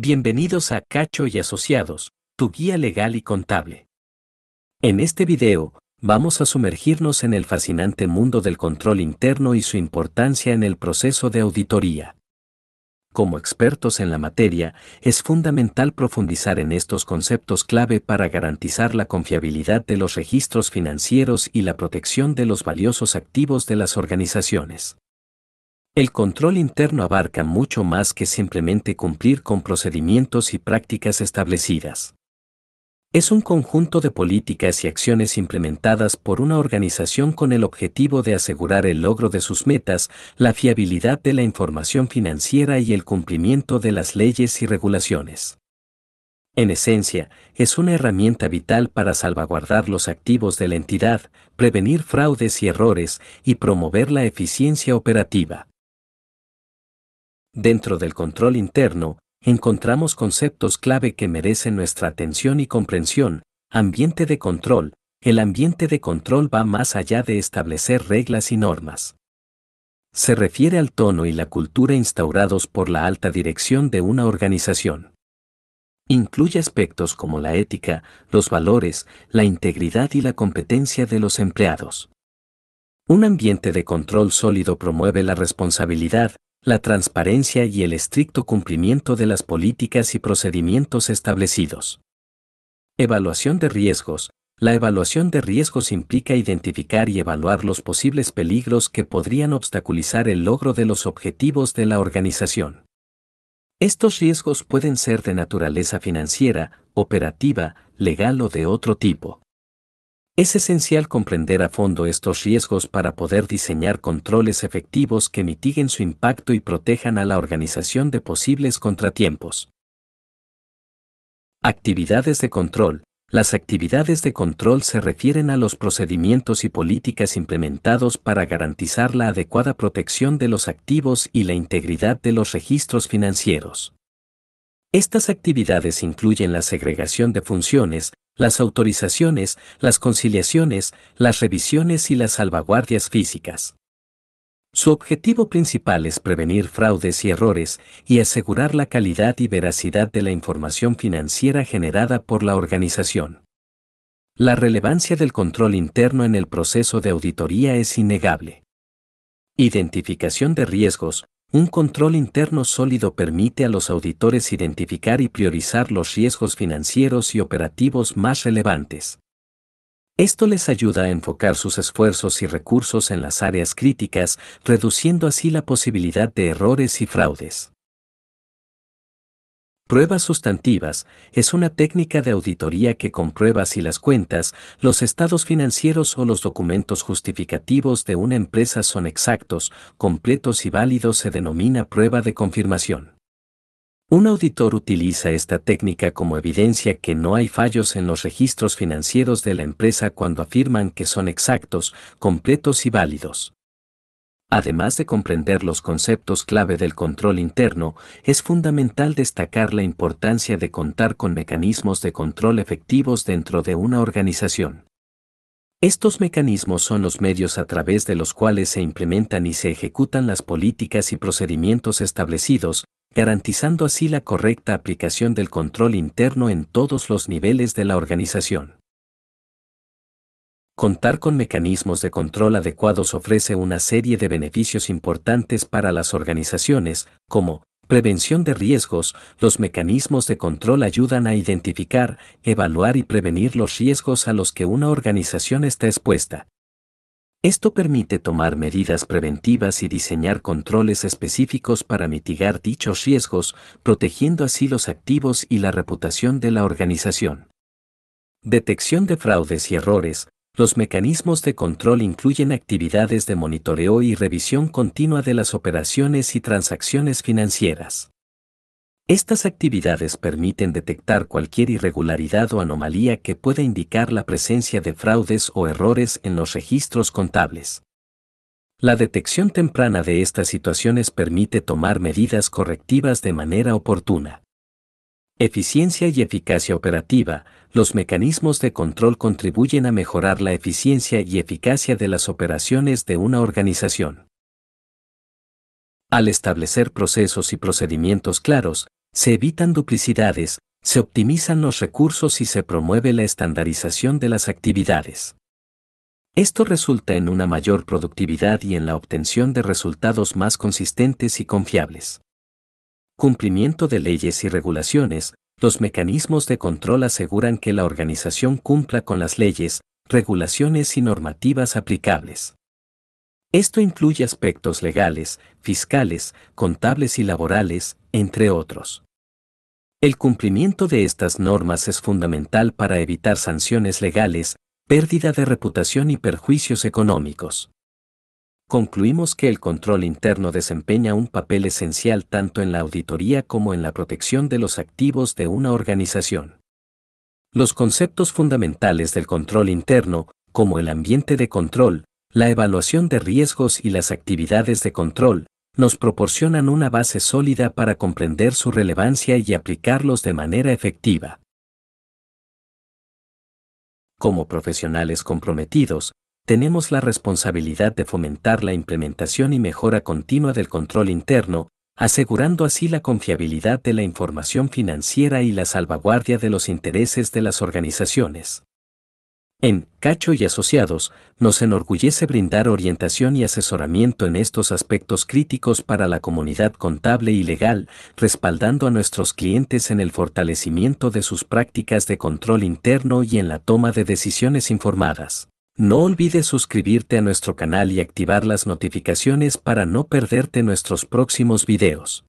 Bienvenidos a Cacho y Asociados, tu guía legal y contable. En este video, vamos a sumergirnos en el fascinante mundo del control interno y su importancia en el proceso de auditoría. Como expertos en la materia, es fundamental profundizar en estos conceptos clave para garantizar la confiabilidad de los registros financieros y la protección de los valiosos activos de las organizaciones. El control interno abarca mucho más que simplemente cumplir con procedimientos y prácticas establecidas. Es un conjunto de políticas y acciones implementadas por una organización con el objetivo de asegurar el logro de sus metas, la fiabilidad de la información financiera y el cumplimiento de las leyes y regulaciones. En esencia, es una herramienta vital para salvaguardar los activos de la entidad, prevenir fraudes y errores y promover la eficiencia operativa. Dentro del control interno, encontramos conceptos clave que merecen nuestra atención y comprensión. Ambiente de control. El ambiente de control va más allá de establecer reglas y normas. Se refiere al tono y la cultura instaurados por la alta dirección de una organización. Incluye aspectos como la ética, los valores, la integridad y la competencia de los empleados. Un ambiente de control sólido promueve la responsabilidad, la transparencia y el estricto cumplimiento de las políticas y procedimientos establecidos. Evaluación de riesgos. La evaluación de riesgos implica identificar y evaluar los posibles peligros que podrían obstaculizar el logro de los objetivos de la organización. Estos riesgos pueden ser de naturaleza financiera, operativa, legal o de otro tipo. Es esencial comprender a fondo estos riesgos para poder diseñar controles efectivos que mitiguen su impacto y protejan a la organización de posibles contratiempos. Actividades de control. Las actividades de control se refieren a los procedimientos y políticas implementados para garantizar la adecuada protección de los activos y la integridad de los registros financieros. Estas actividades incluyen la segregación de funciones, las autorizaciones, las conciliaciones, las revisiones y las salvaguardias físicas. Su objetivo principal es prevenir fraudes y errores y asegurar la calidad y veracidad de la información financiera generada por la organización. La relevancia del control interno en el proceso de auditoría es innegable. Identificación de riesgos, un control interno sólido permite a los auditores identificar y priorizar los riesgos financieros y operativos más relevantes. Esto les ayuda a enfocar sus esfuerzos y recursos en las áreas críticas, reduciendo así la posibilidad de errores y fraudes. Pruebas sustantivas es una técnica de auditoría que comprueba si las cuentas, los estados financieros o los documentos justificativos de una empresa son exactos, completos y válidos se denomina prueba de confirmación. Un auditor utiliza esta técnica como evidencia que no hay fallos en los registros financieros de la empresa cuando afirman que son exactos, completos y válidos. Además de comprender los conceptos clave del control interno, es fundamental destacar la importancia de contar con mecanismos de control efectivos dentro de una organización. Estos mecanismos son los medios a través de los cuales se implementan y se ejecutan las políticas y procedimientos establecidos, garantizando así la correcta aplicación del control interno en todos los niveles de la organización. Contar con mecanismos de control adecuados ofrece una serie de beneficios importantes para las organizaciones, como prevención de riesgos, los mecanismos de control ayudan a identificar, evaluar y prevenir los riesgos a los que una organización está expuesta. Esto permite tomar medidas preventivas y diseñar controles específicos para mitigar dichos riesgos, protegiendo así los activos y la reputación de la organización. Detección de fraudes y errores, los mecanismos de control incluyen actividades de monitoreo y revisión continua de las operaciones y transacciones financieras. Estas actividades permiten detectar cualquier irregularidad o anomalía que pueda indicar la presencia de fraudes o errores en los registros contables. La detección temprana de estas situaciones permite tomar medidas correctivas de manera oportuna. Eficiencia y eficacia operativa. Los mecanismos de control contribuyen a mejorar la eficiencia y eficacia de las operaciones de una organización. Al establecer procesos y procedimientos claros, se evitan duplicidades, se optimizan los recursos y se promueve la estandarización de las actividades. Esto resulta en una mayor productividad y en la obtención de resultados más consistentes y confiables. Cumplimiento de leyes y regulaciones. Los mecanismos de control aseguran que la organización cumpla con las leyes, regulaciones y normativas aplicables. Esto incluye aspectos legales, fiscales, contables y laborales, entre otros. El cumplimiento de estas normas es fundamental para evitar sanciones legales, pérdida de reputación y perjuicios económicos. Concluimos que el control interno desempeña un papel esencial tanto en la auditoría como en la protección de los activos de una organización. Los conceptos fundamentales del control interno, como el ambiente de control, la evaluación de riesgos y las actividades de control, nos proporcionan una base sólida para comprender su relevancia y aplicarlos de manera efectiva. Como profesionales comprometidos, tenemos la responsabilidad de fomentar la implementación y mejora continua del control interno, asegurando así la confiabilidad de la información financiera y la salvaguardia de los intereses de las organizaciones. En Cacho y Asociados, nos enorgullece brindar orientación y asesoramiento en estos aspectos críticos para la comunidad contable y legal, respaldando a nuestros clientes en el fortalecimiento de sus prácticas de control interno y en la toma de decisiones informadas. No olvides suscribirte a nuestro canal y activar las notificaciones para no perderte nuestros próximos videos.